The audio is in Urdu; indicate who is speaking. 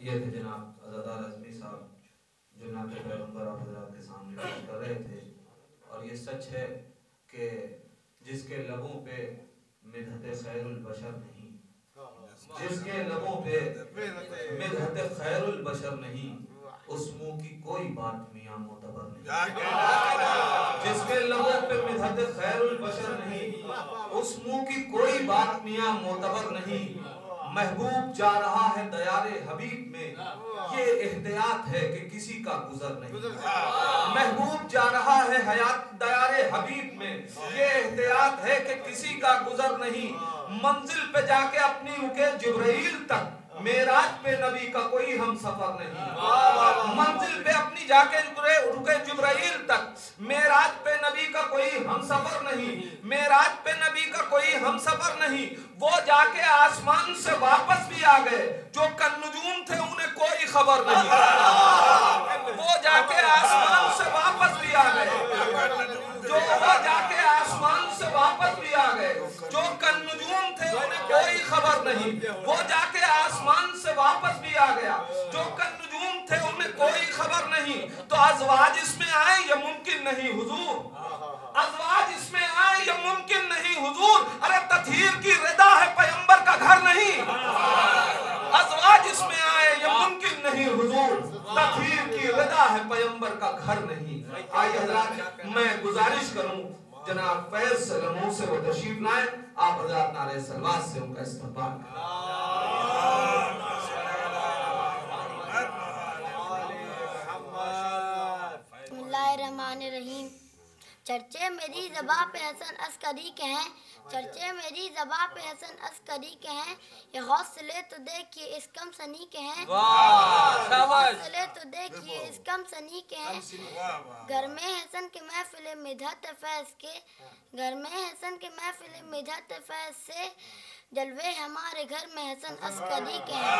Speaker 1: یہ تھے جناب عزادار اعظمی صاحب جو نعت پیغمبر آپ حضرات کے سامنے پیش کر رہے تھے اور یہ سچ ہے کہ جس کے لبوں پہ مدحت خیر البشر نہیں جس کے لبوں پہ مدحت خیر البشر نہیں اس منہ کی کوئی بات میاں معتبر نہیں۔ جس کے لبوں پہ مدحت خیر البشر نہیں اس منہ کی کوئی بات میاں معتبر نہیں۔ محبوب جا رہا ہے دیار حبیب میں۔ یہ احتیاط ہے کہ کسی کا گزر نہیں۔ محبوب جا رہا ہے حیات دیار حبیب میں۔ یہ احتیاط ہے کہ کسی کا گزر نہیں۔ منزل پہ جا کے اپنی رکے جبرائیل تک میراج پہ نبی کا کوئی ہم سفر نہیں۔ منزل پہ اپنی جا کے رکے جبرائیل تک میراج پہ نبی کا کوئی ہم سفر نہیں۔ میراج پہ نہیں، وہ جا کے آسمان سے واپس بھی آ گئے۔ جو کن نجوم تھے، انہیں کوئی خبر نہیں۔ وہ جا کے آسمان سے واپس بھی آ گئے۔ جو وہ جا کے آسمان سے واپس بھی آ گئے۔ جو کن نجوم تھے، انہیں کوئی خبر نہیں۔ وہ جا کے آسمان سے واپس بھی آ گیا۔ جو کن نجوم تھے، انہیں کوئی خبر نہیں۔ تو ازواج اس میں آئے یہ ممکن نہیں، حضور۔ ازواج اس میں تطہیر کی ردا ہے پیمبر کا گھر نہیں۔ آئیے حضرات، میں گزارش کروں، جناب فیض سے سے وہ تشریف لائیں۔ آپ حضرات نعرہ سلوات سے ان کا استقبال کریں۔
Speaker 2: اللہ الرحمن الرحیم۔ چرچے میری زباں پہ حسن عسکری کے ہیں۔ چرچے میری زباں پہ حسن عسکری کے ہیں یہ حوصلے تو دیکھیے اس کم سنی کے ہیں حوصلے تو دیکھیے اس کم سنی کے ہیں گھر میں حسن کے محفل مدھت فیض کے گھر میں حسن کے محفل مدھت فیض سے جلوے ہمارے گھر میں حسن عسکری کے ہیں